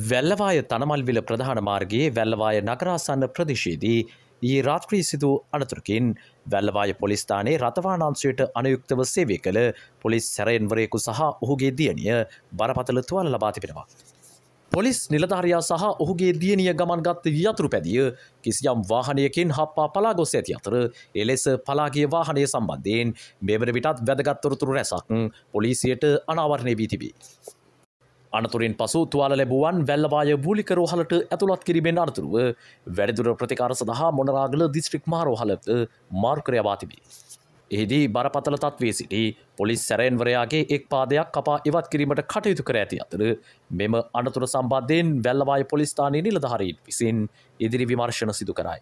වැල්ලවාය තනමල්විල ප්‍රධාන මාර්ගයේ වැල්ලවාය නගරාසන්න ප්‍රදේශයේදී ඒ රාත්‍රී සිදු අනතුරකින් වැල්ලවාය පොලිස්ථානයේ රථවානාන්සයට අනයුක්තව සේවය කළ පොලිස් සැරයන්වරයෙකු සහ ඔහුගේ දියණිය බරපතල තුවල ලබා තිබෙනවා. පොලිස් නිලධාරයා සහ ඔහුගේ දියණිය ගමන්ගත් යතුරු පැදිය කිසියම් වාහනයකින් හප්පා පලා ගොස් ඇති අතර එලෙස පලාගේ වාහනය සම්බන්ධයෙන් මෙවන විටත් වැදගත්තොරතුරු රැසක් පොලිසියට අනාවරණය වී තිබේ. අනතුරින් පසු තුවාල ලැබුවන් වැල්ලවාය බූලික රෝහලට ඇතුළත් කිරීමෙන් අනතුරුව වැඩිදුර ප්‍රතිකාර සඳහා මොනරාගල දිස්ත්‍රික් මාරෝහලට මාර්කරයවා තිබේ. එහිදී බරපතල තත්වේ සිටි පොලිස් සැරෙන්වරයාගේ එක් පාදයක් කපා ඉවත් කිරීමට කටයුතු කර ඇති අතර මෙම අනතුර සම්බන්ධයෙන් වැල්ලවාය පොලිස්ථානය නිලධහරීන් විසින් ඉදිරි විමර්ශන සිදු කරයි.